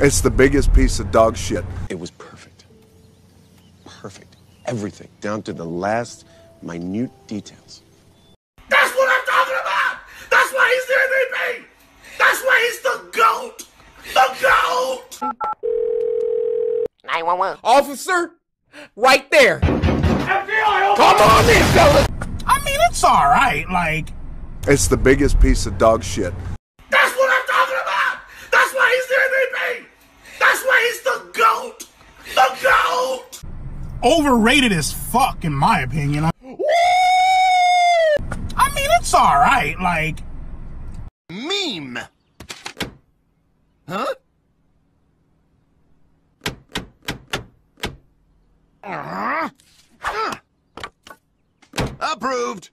It's the biggest piece of dog shit. It was perfect. Perfect. Everything, down to the last minute details. That's what I'm talking about! That's why he's the MVP! That's why he's the GOAT! The GOAT! 911. Officer, right there. FBI, oh Come on in, fella. I mean, it's alright, like. It's the biggest piece of dog shit. Overrated as fuck, in my opinion. I mean, it's alright, like. Meme. Huh? Uh-huh. Approved.